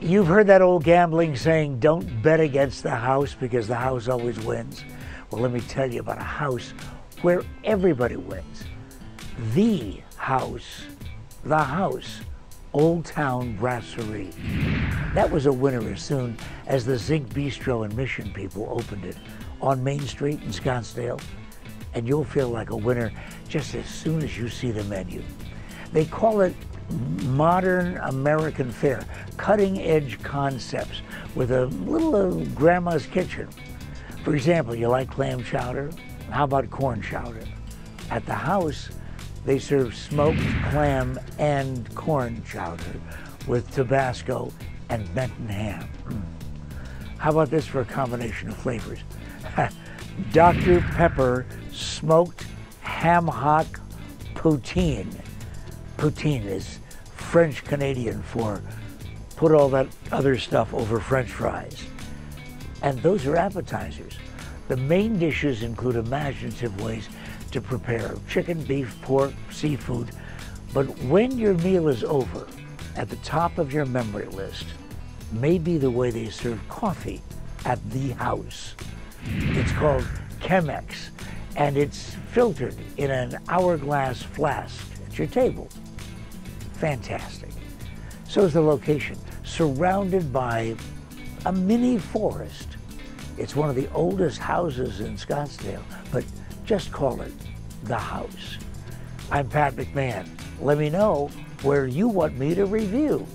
You've heard that old gambling saying, don't bet against the house because the house always wins. Well, let me tell you about a house where everybody wins. The house, the house, Old Town Brasserie. That was a winner as soon as the Zinc Bistro and Mission people opened it on Main Street in Scottsdale. And you'll feel like a winner just as soon as you see the menu. They call it modern American fare, cutting edge concepts with a little of grandma's kitchen. For example, you like clam chowder? How about corn chowder? At the house, they serve smoked clam and corn chowder with Tabasco and Benton ham. How about this for a combination of flavors? Dr. Pepper smoked ham hock poutine poutine is French Canadian for put all that other stuff over French fries. And those are appetizers. The main dishes include imaginative ways to prepare chicken, beef, pork, seafood. But when your meal is over, at the top of your memory list may be the way they serve coffee at the house. It's called Chemex, and it's filtered in an hourglass flask at your table fantastic. So is the location, surrounded by a mini forest. It's one of the oldest houses in Scottsdale, but just call it the house. I'm Pat McMahon. Let me know where you want me to review.